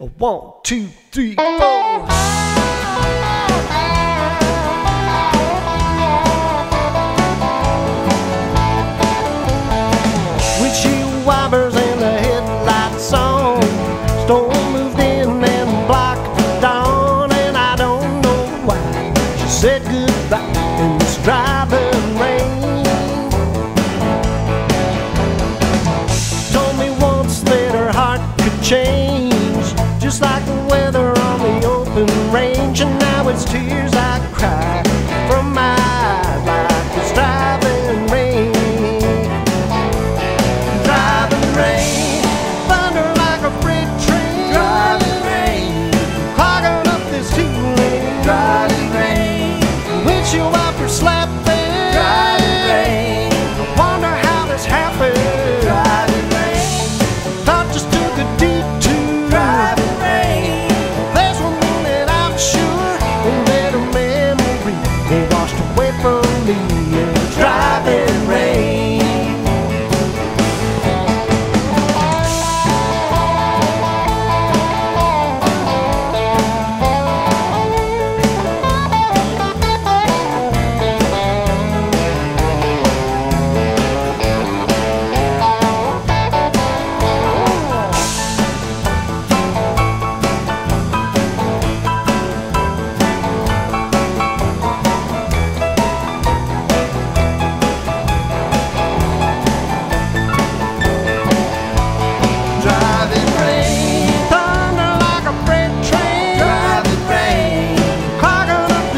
One, two, three, four. Wipers and the headlights on. Storm moved in and blocked the dawn, and I don't know why she said goodbye in this driving rain. Told me once that her heart could change, like the weather on the open range, and now it's tears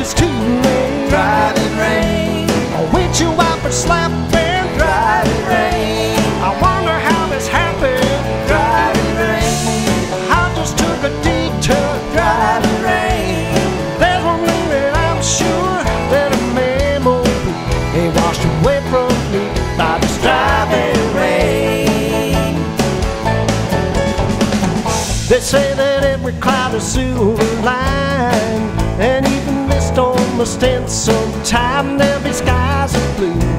this two lane. Driving rain, a windshield wiper slapping. Driving rain, I wonder how this happened. Driving rain, I just took a detour. Driving rain, there's one thing that I'm sure that a memory ain't washed away from me by this driving rain. They say that every cloud is silver line, and mist on sometime there'll be skies of blue